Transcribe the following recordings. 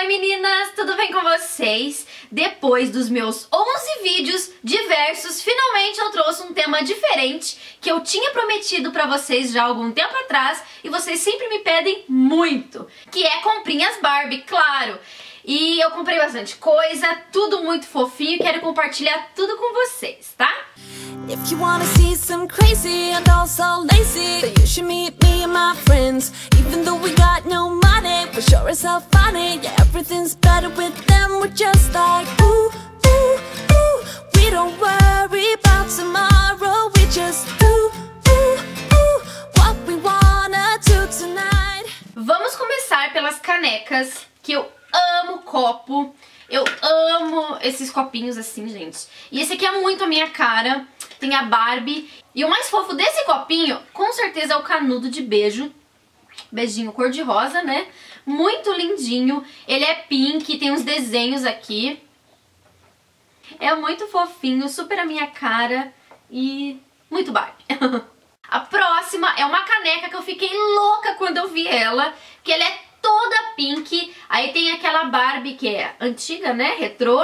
Oi meninas, tudo bem com vocês? Depois dos meus 11 vídeos diversos, finalmente eu trouxe um tema diferente que eu tinha prometido pra vocês já algum tempo atrás e vocês sempre me pedem muito, que é comprinhas Barbie, claro. E eu comprei bastante coisa, tudo muito fofinho, quero compartilhar tudo com vocês, tá? If you wanna see some crazy and also lazy Then you should meet me and my friends. Even though we got no money We sure as hell funny. Yeah, everything's better with them We're just like ooh, ooh, ooh. We don't worry about tomorrow We just do, What we wanna do tonight. Vamos começar pelas canecas Que eu amo copo eu amo esses copinhos assim, gente. E esse aqui é muito a minha cara tem a Barbie. E o mais fofo desse copinho, com certeza, é o canudo de beijo. Beijinho cor-de-rosa, né? Muito lindinho. Ele é pink, tem uns desenhos aqui. É muito fofinho, super a minha cara e muito Barbie. a próxima é uma caneca que eu fiquei louca quando eu vi ela, que ela é toda pink. Aí tem aquela Barbie que é antiga, né, retrô.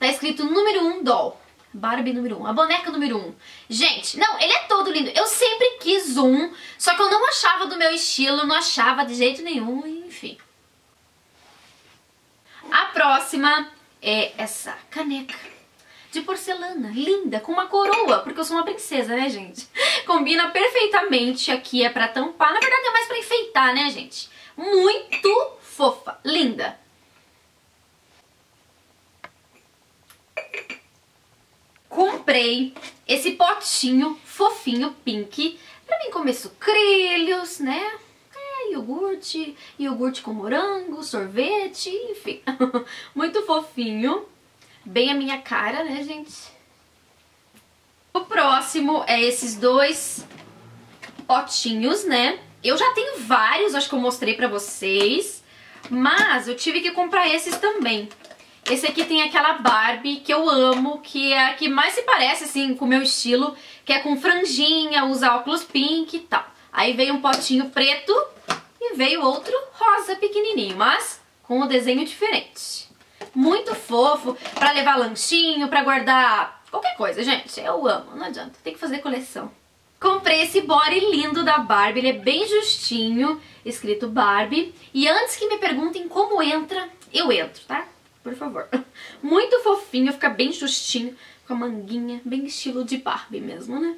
Tá escrito número 1 um doll. Barbie número 1, um, a boneca número 1. Um. Gente, não, ele é todo lindo. Eu sempre quis um, só que eu não achava do meu estilo, não achava de jeito nenhum, enfim. A próxima é essa caneca de porcelana, linda, com uma coroa, porque eu sou uma princesa, né, gente? Combina perfeitamente, aqui é pra tampar, na verdade é mais pra enfeitar, né, gente? Muito fofa, linda. comprei esse potinho fofinho pink pra mim comer sucrilhos, né? É, iogurte, iogurte com morango, sorvete, enfim. Muito fofinho. Bem a minha cara, né, gente? O próximo é esses dois potinhos, né? Eu já tenho vários, acho que eu mostrei pra vocês. Mas eu tive que comprar esses também. Esse aqui tem aquela Barbie que eu amo, que é a que mais se parece, assim, com o meu estilo, que é com franjinha, usa óculos pink e tal. Aí veio um potinho preto e veio outro rosa pequenininho, mas com um desenho diferente. Muito fofo, pra levar lanchinho, pra guardar qualquer coisa, gente. Eu amo, não adianta, tem que fazer coleção. Comprei esse body lindo da Barbie, ele é bem justinho, escrito Barbie. E antes que me perguntem como entra, eu entro, tá? por favor. Muito fofinho, fica bem justinho, com a manguinha, bem estilo de Barbie mesmo, né?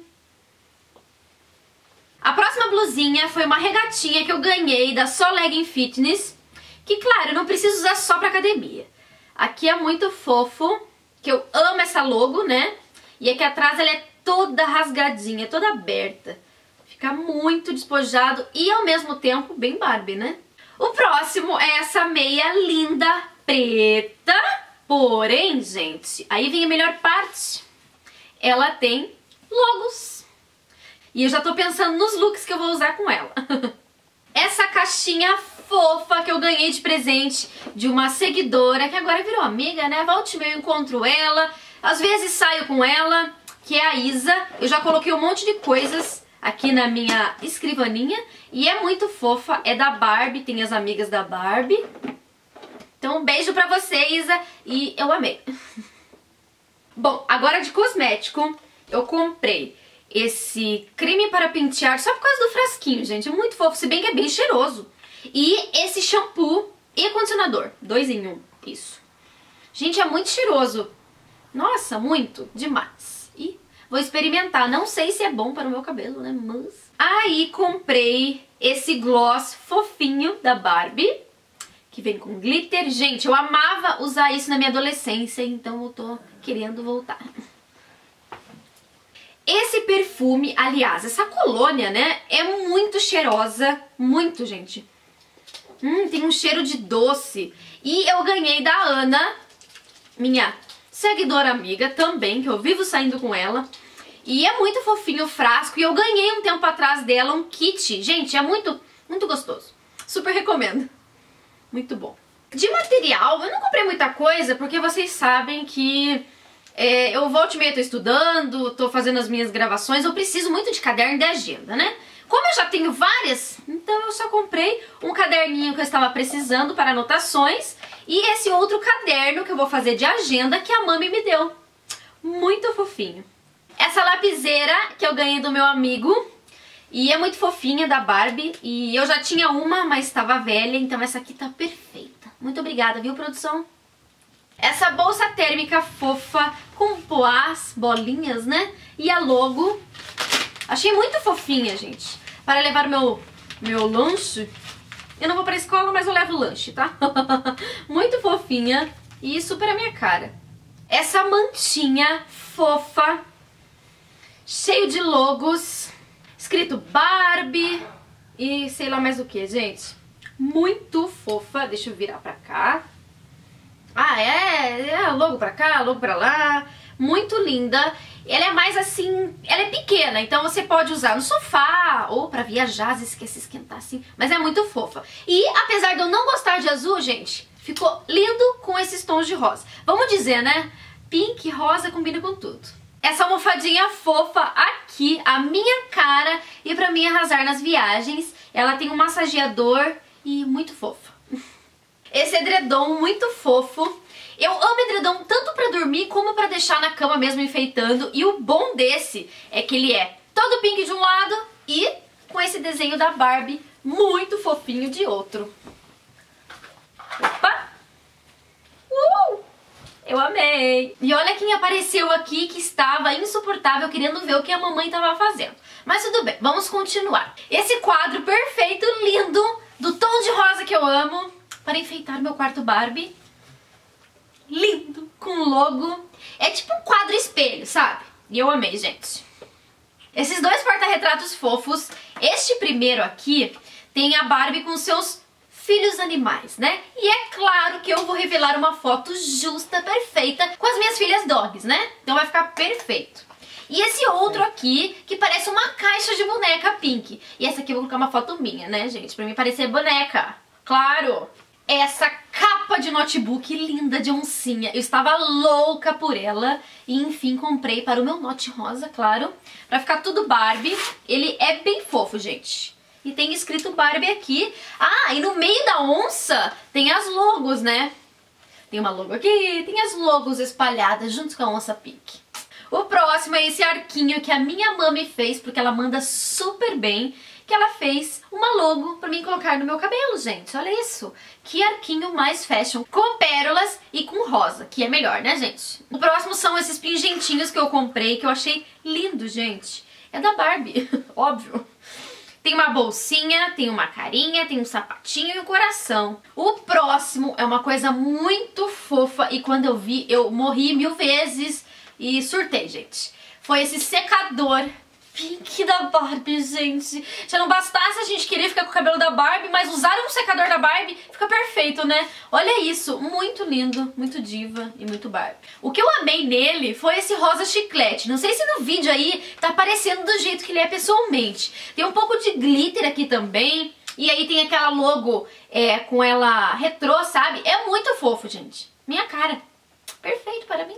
A próxima blusinha foi uma regatinha que eu ganhei da Solegging Fitness, que claro, eu não preciso usar só pra academia. Aqui é muito fofo, que eu amo essa logo, né? E aqui atrás ela é toda rasgadinha, toda aberta. Fica muito despojado e ao mesmo tempo bem Barbie, né? O próximo é essa meia linda preta, porém, gente, aí vem a melhor parte. Ela tem logos. E eu já tô pensando nos looks que eu vou usar com ela. Essa caixinha fofa que eu ganhei de presente de uma seguidora, que agora virou amiga, né? Volte meu encontro ela, às vezes saio com ela, que é a Isa. Eu já coloquei um monte de coisas aqui na minha escrivaninha e é muito fofa, é da Barbie, tem as amigas da Barbie. Então um beijo pra você, Isa, e eu amei. Bom, agora de cosmético, eu comprei esse creme para pentear só por causa do frasquinho, gente. É muito fofo, se bem que é bem cheiroso. E esse shampoo e condicionador, dois em um, isso. Gente, é muito cheiroso. Nossa, muito, demais. Vou experimentar, não sei se é bom para o meu cabelo, né, mas... Aí comprei esse gloss fofinho da Barbie que vem com glitter. Gente, eu amava usar isso na minha adolescência, então eu tô querendo voltar. Esse perfume, aliás, essa colônia, né, é muito cheirosa, muito, gente. Hum, tem um cheiro de doce. E eu ganhei da Ana, minha seguidora amiga também, que eu vivo saindo com ela. E é muito fofinho o frasco e eu ganhei um tempo atrás dela um kit. Gente, é muito, muito gostoso. Super recomendo. Muito bom. De material, eu não comprei muita coisa porque vocês sabem que é, eu volto e meia tô estudando, tô fazendo as minhas gravações, eu preciso muito de caderno de agenda, né? Como eu já tenho várias, então eu só comprei um caderninho que eu estava precisando para anotações E esse outro caderno que eu vou fazer de agenda que a mami me deu. Muito fofinho. Essa lapiseira que eu ganhei do meu amigo. E é muito fofinha, da Barbie. E eu já tinha uma, mas estava velha, então essa aqui tá perfeita. Muito obrigada, viu, produção? Essa bolsa térmica fofa com poás, bolinhas, né? E a logo. Achei muito fofinha, gente. Para levar meu, meu lanche. Eu não vou pra escola, mas eu levo lanche, tá? muito fofinha e super a minha cara. Essa mantinha fofa, cheio de logos, escrito Barbie e sei lá mais o que, gente. Muito fofa. Deixa eu virar pra cá. Ah, é, é logo pra cá, logo pra lá. Muito linda. Ela é mais assim, ela é pequena, então você pode usar no sofá ou pra viajar, se esquece esquentar assim. Mas é muito fofa. E apesar de eu não gostar de azul, gente, ficou lindo com esses tons de rosa. Vamos dizer, né? Pink rosa combina com tudo. Essa almofadinha fofa aqui, a minha cara e pra mim arrasar nas viagens. Ela tem um massageador e muito fofa. Esse edredom muito fofo. Eu amo edredom tanto pra dormir como pra deixar na cama mesmo enfeitando. E o bom desse é que ele é todo pink de um lado e com esse desenho da Barbie muito fofinho de outro. Opa! Uh! Eu amei! E olha quem apareceu aqui que estava insuportável querendo ver o que a mamãe estava fazendo. Mas tudo bem, vamos continuar. Esse quadro perfeito, lindo, do tom de rosa que eu amo, para enfeitar meu quarto Barbie. Lindo, com logo. É tipo um quadro espelho, sabe? E eu amei, gente. Esses dois porta-retratos fofos, este primeiro aqui tem a Barbie com seus filhos animais, né? E é claro que eu vou revelar uma foto justa, perfeita, com as minhas filhas dogs, né? Então vai ficar perfeito. E esse outro aqui, que parece uma caixa de boneca pink. E essa aqui eu vou colocar uma foto minha, né, gente? Pra mim parecer boneca. Claro! essa capa de notebook linda de oncinha. Eu estava louca por ela e enfim comprei para o meu note rosa, claro, para ficar tudo Barbie. Ele é bem fofo, gente. E tem escrito Barbie aqui. Ah, e no meio da onça tem as logos, né? Tem uma logo aqui, tem as logos espalhadas junto com a onça pink. O próximo é esse arquinho que a minha mãe fez, porque ela manda super bem que ela fez uma logo pra mim colocar no meu cabelo, gente. Olha isso. Que arquinho mais fashion. Com pérolas e com rosa, que é melhor, né, gente? O próximo são esses pingentinhos que eu comprei, que eu achei lindo, gente. É da Barbie, óbvio. Tem uma bolsinha, tem uma carinha, tem um sapatinho e um coração. O próximo é uma coisa muito fofa e quando eu vi, eu morri mil vezes e surtei, gente. Foi esse secador pink da Barbie, gente. Já não bastasse a gente querer ficar com o cabelo da Barbie, mas usar um secador da Barbie fica perfeito, né? Olha isso, muito lindo, muito diva e muito Barbie. O que eu amei nele foi esse rosa chiclete. Não sei se no vídeo aí tá aparecendo do jeito que ele é pessoalmente. Tem um pouco de glitter aqui também. E aí tem aquela logo é, com ela retrô, sabe? É muito fofo, gente. Minha cara. Perfeito para mim.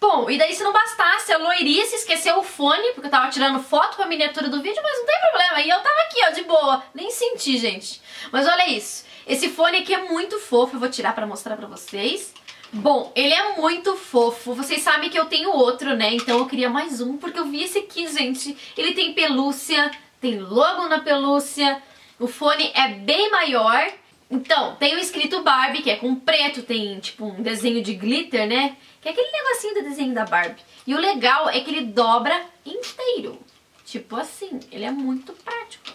Bom, e daí se não bastasse, a loirice esqueceu o fone, porque eu tava tirando foto com a miniatura do vídeo, mas não tem problema, e eu tava aqui, ó, de boa, nem senti, gente. Mas olha isso, esse fone aqui é muito fofo, eu vou tirar pra mostrar pra vocês. Bom, ele é muito fofo, vocês sabem que eu tenho outro, né, então eu queria mais um, porque eu vi esse aqui, gente, ele tem pelúcia, tem logo na pelúcia, o fone é bem maior, então, tem o escrito Barbie, que é com preto, tem tipo um desenho de glitter, né? Que é aquele negocinho do desenho da Barbie. E o legal é que ele dobra inteiro. Tipo assim, ele é muito prático.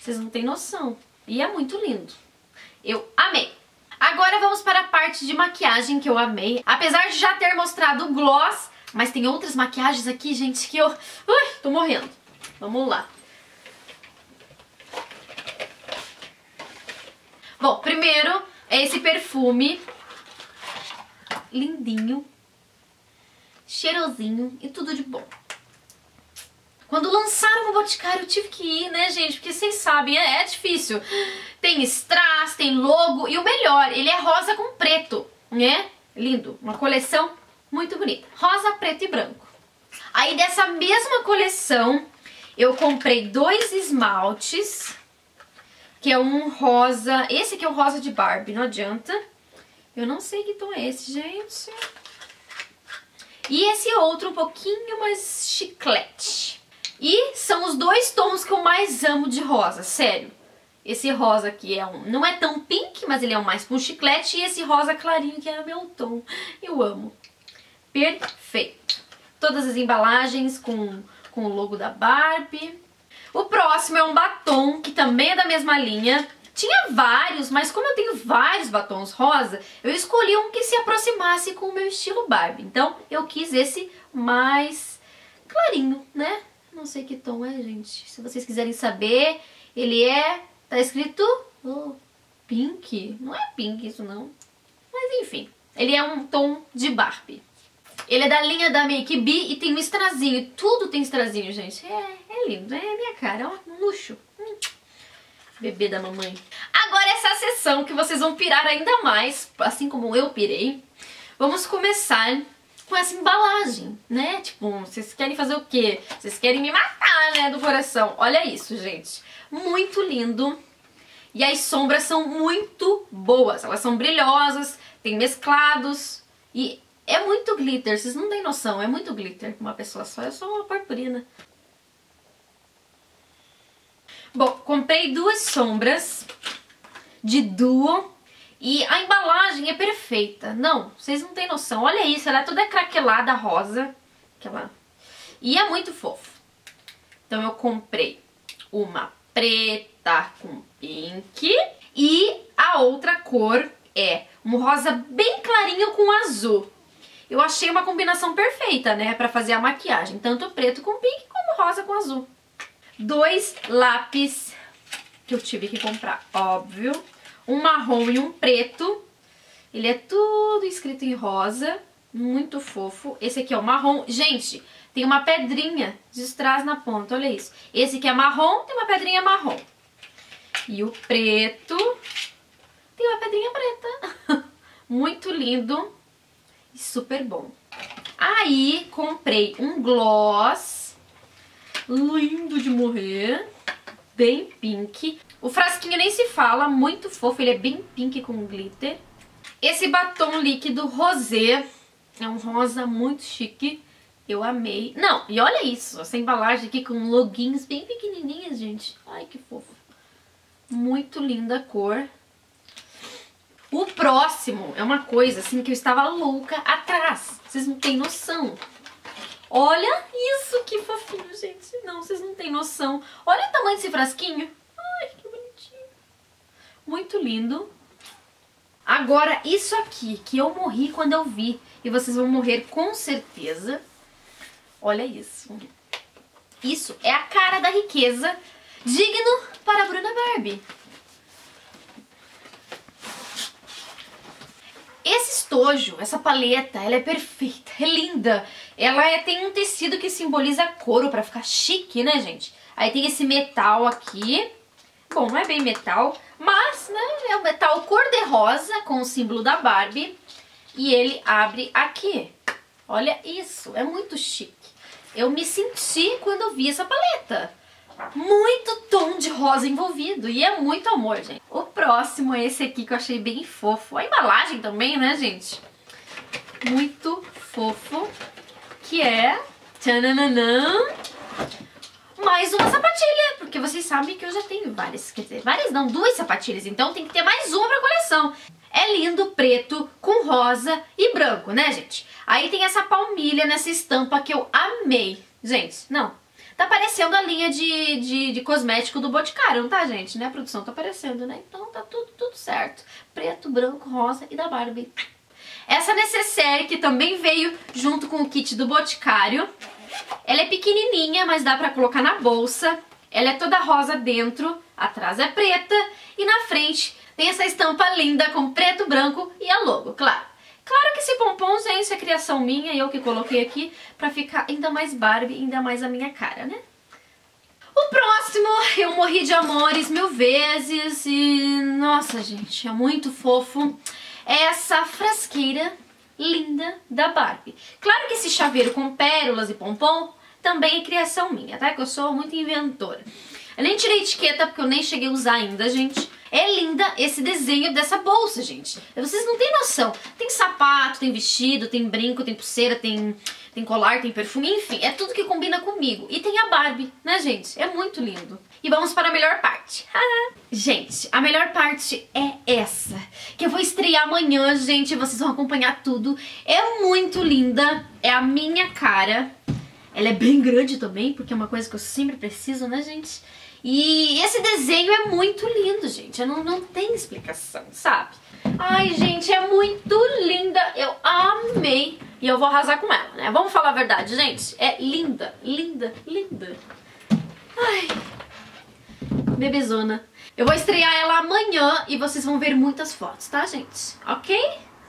Vocês não têm noção. E é muito lindo. Eu amei. Agora vamos para a parte de maquiagem que eu amei. Apesar de já ter mostrado o gloss, mas tem outras maquiagens aqui, gente, que eu... Ui, tô morrendo. Vamos lá. Bom, primeiro é esse perfume lindinho, cheirosinho e tudo de bom. Quando lançaram o Boticário eu tive que ir, né, gente? Porque vocês sabem, é, é difícil. Tem strass, tem logo e o melhor, ele é rosa com preto, né? Lindo, uma coleção muito bonita. Rosa, preto e branco. Aí dessa mesma coleção eu comprei dois esmaltes, que é um rosa, esse aqui é o rosa de Barbie, não adianta. Eu não sei que tom é esse, gente. E esse outro um pouquinho mais chiclete. E são os dois tons que eu mais amo de rosa, sério. Esse rosa aqui é um, não é tão pink, mas ele é um mais com chiclete. E esse rosa clarinho que é o meu tom. Eu amo. Perfeito. Todas as embalagens com, com o logo da Barbie. O próximo é um batom, que também é da mesma linha. Tinha vários, mas como eu tenho vários batons rosa, eu escolhi um que se aproximasse com o meu estilo Barbie. Então eu quis esse mais clarinho, né? Não sei que tom é, gente. Se vocês quiserem saber, ele é... Tá escrito... Oh, pink. Não é pink isso, não. Mas enfim, ele é um tom de Barbie. Ele é da linha da Make B e tem um estrazinho. Tudo tem estrazinho, gente. É, é lindo. É minha cara. Ó, um luxo. Hum. Bebê da mamãe. Agora essa sessão que vocês vão pirar ainda mais, assim como eu pirei. Vamos começar com essa embalagem, né? Tipo, vocês querem fazer o quê? Vocês querem me matar, né, do coração. Olha isso, gente. Muito lindo. E as sombras são muito boas. Elas são brilhosas, tem mesclados. E é muito glitter, vocês não têm noção. É muito glitter uma pessoa só. É só uma purpurina. Bom, comprei duas sombras de duo e a embalagem é perfeita. Não, vocês não têm noção. Olha isso, ela é toda craquelada rosa. Aquela... E é muito fofo. Então eu comprei uma preta com pink e a outra cor é um rosa bem clarinho com azul. Eu achei uma combinação perfeita, né, pra fazer a maquiagem. Tanto preto com pink como rosa com azul. Dois lápis que eu tive que comprar, óbvio um marrom e um preto. Ele é tudo escrito em rosa, muito fofo. Esse aqui é o marrom. Gente, tem uma pedrinha de strass na ponta, olha isso. Esse aqui é marrom, tem uma pedrinha marrom. E o preto tem uma pedrinha preta. muito lindo e super bom. Aí comprei um gloss lindo de morrer, bem pink. O frasquinho nem se fala, muito fofo, ele é bem pink com glitter. Esse batom líquido rosé, é um rosa muito chique, eu amei. Não, e olha isso, essa embalagem aqui com loguinhos bem pequenininhas, gente. Ai, que fofo. Muito linda a cor. O próximo é uma coisa assim que eu estava louca atrás. Vocês não têm noção. Olha isso, que fofinho, gente. Não, vocês não têm noção. Olha o tamanho desse frasquinho. Muito lindo. Agora, isso aqui, que eu morri quando eu vi, e vocês vão morrer com certeza. Olha isso. Isso é a cara da riqueza, digno para a Bruna Barbie. Esse estojo, essa paleta, ela é perfeita, é linda. Ela é, tem um tecido que simboliza couro para ficar chique, né, gente? Aí tem esse metal aqui, Bom, não é bem metal, mas né, é um metal cor-de-rosa com o símbolo da Barbie. E ele abre aqui. Olha isso, é muito chique. Eu me senti quando vi essa paleta. Muito tom de rosa envolvido e é muito amor, gente. O próximo é esse aqui que eu achei bem fofo. A embalagem também, né, gente? Muito fofo. Que é... Tchananã! mais uma sapatilha, porque vocês sabem que eu já tenho várias, quer dizer, várias não, duas sapatilhas, então tem que ter mais uma pra coleção. É lindo, preto, com rosa e branco, né, gente? Aí tem essa palmilha nessa estampa que eu amei. Gente, não, tá parecendo a linha de, de, de cosmético do Boticário, não tá, gente? Né? A produção tá aparecendo, né? Então tá tudo, tudo certo. Preto, branco, rosa e da Barbie. Essa necessaire que também veio junto com o kit do Boticário. Ela é pequenininha, mas dá pra colocar na bolsa. Ela é toda rosa dentro, atrás é preta e na frente tem essa estampa linda com preto, branco e a logo, claro. Claro que esse pompom, gente, é criação minha eu que coloquei aqui pra ficar ainda mais Barbie, ainda mais a minha cara, né? O próximo, eu morri de amores mil vezes e... Nossa, gente, é muito fofo. É essa frasqueira linda da Barbie. Claro que esse chaveiro com pérolas e pompom também é criação minha, tá? Que eu sou muito inventora. Eu nem tirei etiqueta porque eu nem cheguei a usar ainda, gente. É linda esse desenho dessa bolsa, gente. Vocês não têm noção. Tem sapato, tem vestido, tem brinco, tem pulseira, tem, tem colar, tem perfume, enfim. É tudo que combina comigo. E tem a Barbie, né, gente? É muito lindo. E vamos para a melhor parte. gente, a melhor parte é essa. Que eu vou estrear amanhã, gente. Vocês vão acompanhar tudo. É muito linda. É a minha cara. Ela é bem grande também, porque é uma coisa que eu sempre preciso, né, gente? E esse desenho é muito lindo, gente. Não, não tem explicação, sabe? Ai, gente, é muito linda. Eu amei. E eu vou arrasar com ela, né? Vamos falar a verdade, gente. É linda, linda, linda. Ai, bebezona. Eu vou estrear ela amanhã e vocês vão ver muitas fotos, tá, gente? Ok?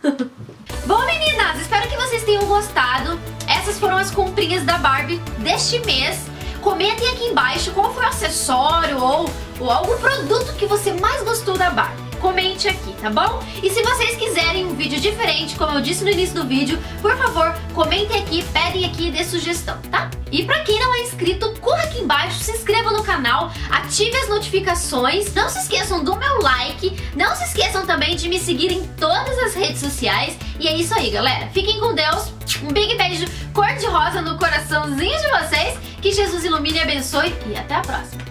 Bom, meninas, espero que vocês tenham gostado. Essas foram as comprinhas da Barbie deste mês. Comentem aqui embaixo qual foi o acessório ou, ou algum produto que você mais gostou da Barbie comente aqui, tá bom? E se vocês quiserem um vídeo diferente, como eu disse no início do vídeo, por favor, comentem aqui, pedem aqui e dê sugestão, tá? E pra quem não é inscrito, corra aqui embaixo, se inscreva no canal, ative as notificações, não se esqueçam do meu like, não se esqueçam também de me seguir em todas as redes sociais. E é isso aí, galera. Fiquem com Deus, um big beijo cor-de-rosa no coraçãozinho de vocês, que Jesus ilumine e abençoe e até a próxima.